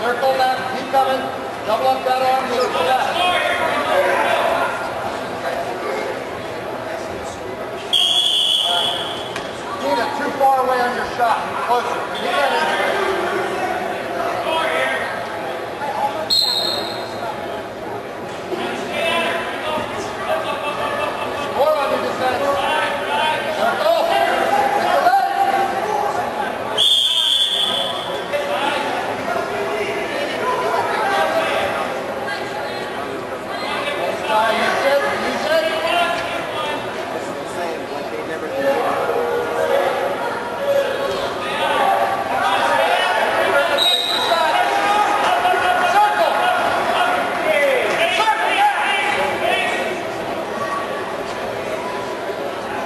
Circle left, keep coming. Double up that arm, look at that. し。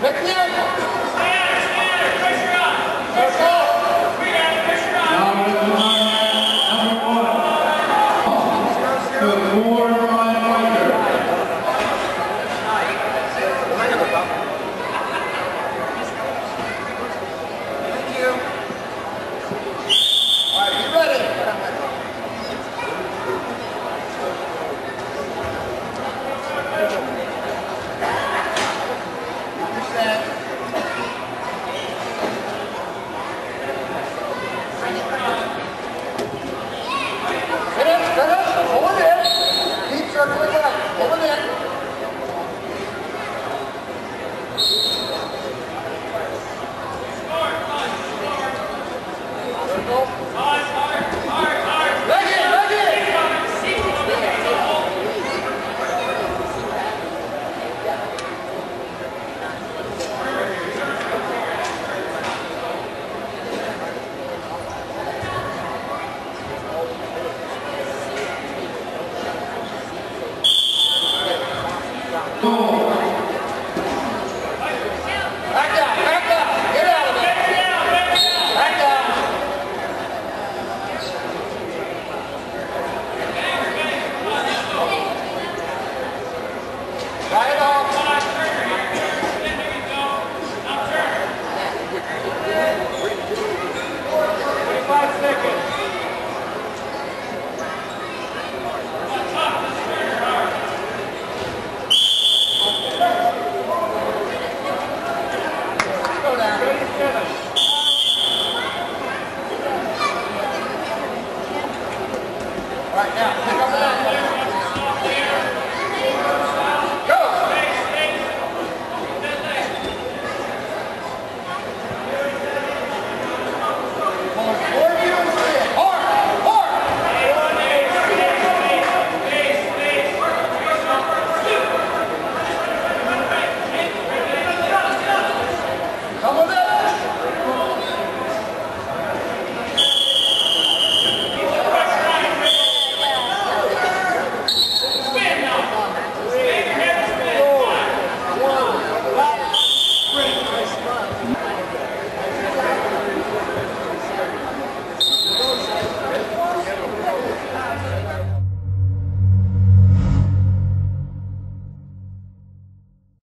Letniego! All right, now.